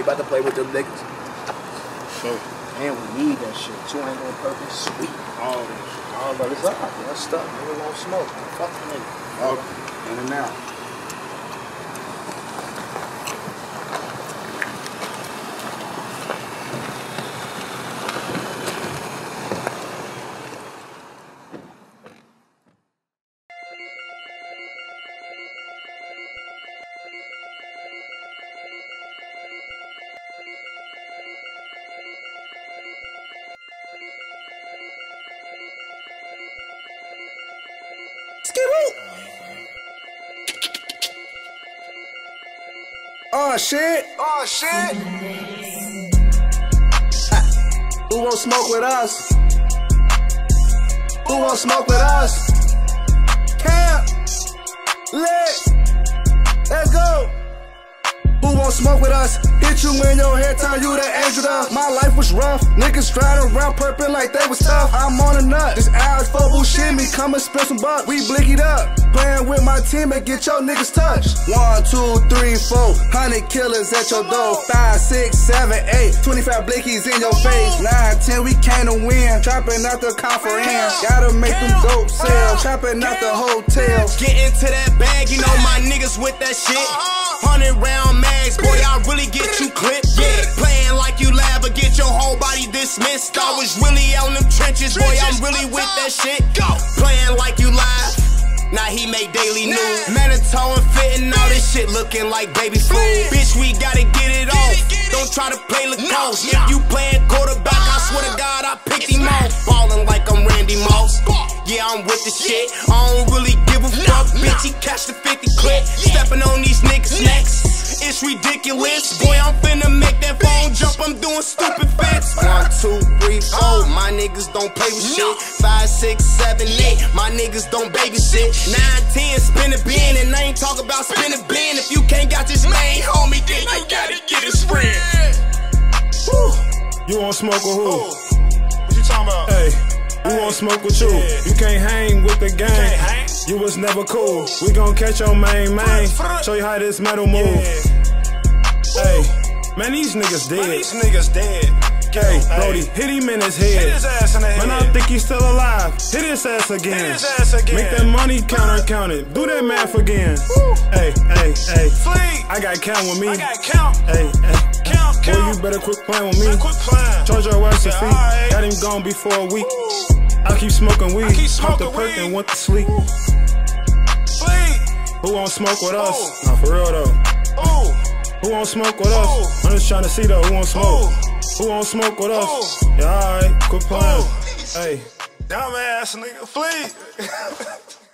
We about to play with them niggas. So, Man, we need that shit. Two ain't on purpose. Sweet. all this. All of it's up. That's stuff. Nigga won't smoke. Fuck the nigga. Up, in and out. Oh shit. Oh, shit! Who won't smoke with us? Who won't smoke with us? Smoke with us? Hit you in your head, turn you to angel. My life was rough. Niggas riding around purple like they was tough. I'm on a nut. This hours for bullshit me. Come and spend some bucks. We blinkied up. Playing with my team and get your niggas touched. One, two, three, four. Hundred killers at your door. Five, six, seven, eight. 25 blinkies in your face. Nine, ten, we came to win. Trapping out the conference. Gotta make them dope sell. Trapping out the hotel. Get into that bag, you know my niggas with that shit. Hundred round mags, boy, dismissed. I was really out in them trenches, boy, I'm really with that shit. Go, playing like you live. Now he make daily news. Mannitol and fitting all this shit looking like baby food. Bitch, we gotta get it off. Don't try to play Lacoste. If you playing quarterback, I swear to God, I picked him off. Falling like I'm Randy Moss. Yeah, I'm with the shit. I don't really give a fuck. Bitch, he catch the 50 clip. Stepping on these niggas' necks. It's ridiculous. Boy, I'm finna make that phone jump. I'm doing stupid fits. One, two, three, four. My niggas don't play with shit. Five, six, seven, eight. My niggas don't babysit. Nine, ten, spin a bin. And I ain't talk about spin a bin. If you can't got this main homie, then you gotta get his friend. You want smoke with who? Oh. What you talking about? Hey, we want smoke with you. You can't hang with the gang. You was never cool. We gon' catch your main man. Show you how this metal move. Hey, man, these niggas dead. These niggas dead. Hey, Brody, hit him in his head. Hit his ass in the head. Man, I think he's still alive. Hit his ass again. His ass again. Make that money counter count it. Do that math again. Hey, hey, hey. Flee. I got count with me. I got count. Hey, hey. Count, Boy, you better quit playing with me. Man, quit playing. Charge your ass a Yeah, fee. alright. Got him gone before a week. I keep smoking weed. keep Popped the smoking perk and went to sleep. Who won't smoke with us? Ooh. Nah, for real though. Ooh. Who won't smoke with us? Ooh. I'm just trying to see though. Who won't smoke? Who won't smoke with us? Yeah, alright. Quit playing. Hey. Dumbass nigga. Flee.